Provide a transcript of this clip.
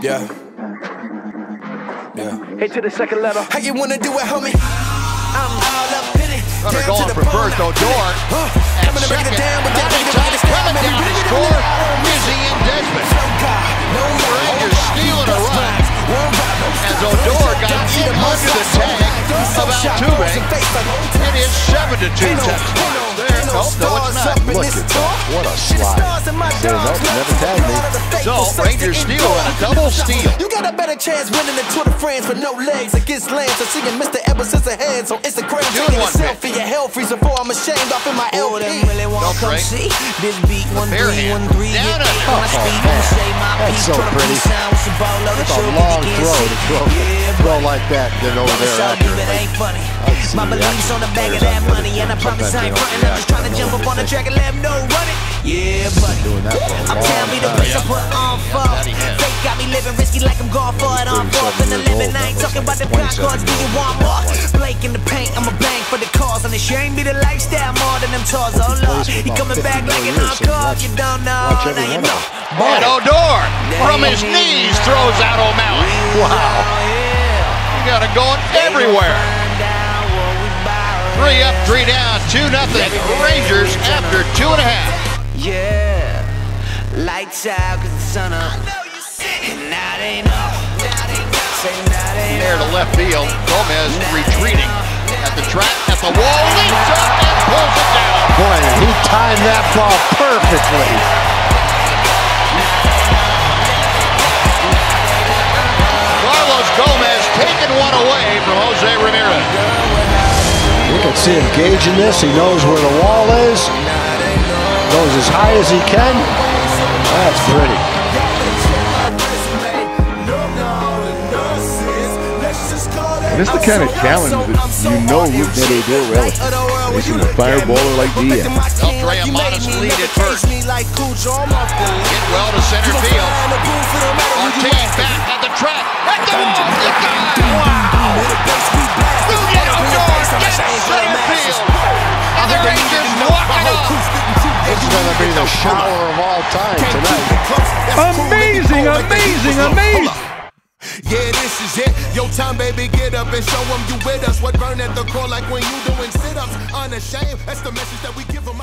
Yeah. Yeah. Hit to the second letter. How you wanna do it, homie? I'm all up in it. Runner Down going to the for first, like- Odor. Huh. At Coming to break it down, but Not then in break time. down. Coming down to score I don't miss is Ian Desmond. No God, no. Rangers stealing a run. As Odor got in under the tag of Altuve. Oh, it is 7 to 2 Texans. There. Oh, no, it's not. Look at that. What a slide. Say, nope, never tagged me. So, Rangers steal and a double steal. You got a better chance winning the Tour de France with no legs against lambs. So seeing Mr. Ever since a hands on Instagram. Two Taking a one pick. selfie, your hell freeze before I'm ashamed off in my Oh, LP. really wanna Don't come break. see this beat one three, hand. one three, Down hit it. eight when I Oh, speed man. I'ma say my That's piece so try pretty. peace sign with some ball low That's a long throw to throw, Yeah, throw like that, then over Wanna there show you that ain't funny. My the beliefs action on the back of that money, and I promise. I ain't Sometimes frontin'. I'm just trying to jump up on the track and let 'em know run it. Yeah, buddy. Doing that for a I'm telling me the time. place I put on for. that he. Fake got me living risky like I'm going for it on 37 fourth and years 11. I ain't That talking about the like Concords. Do 27 you want more? Blake in the paint, I'm a bang for the cause. And it shame be the lifestyle more than them tours. Oh Lord, plays he coming back like an more years, so encore. You don't know, watch now you one of know. And Odor from his knees throws out O'Malley. Wow. You got it going everywhere. Three up, three down, two nothing. Rangers after two and a half. Yeah, lights out cause the sun up. And now they know. Say now they There to left field. Gomez retreating at the track, at the wall, leaps up and pulls it down. Boy, he timed that ball perfectly. Carlos Gomez taking one away from Jose Ramirez. You can see him gauging this. He knows where the wall is. Goes as high as he can. That's pretty. And it's the kind of challenge that you know that they do really. Facing a fireballer like Diaz. Beltre a lead at first. Hit well to center field. Martin be the shower of all time tonight. Amazing, amazing, amazing. Yeah, this is it. Yo, time, baby, get up and show them you with us. What burn at the core like when you doing sit ups. Unashamed, that's the message that we give them.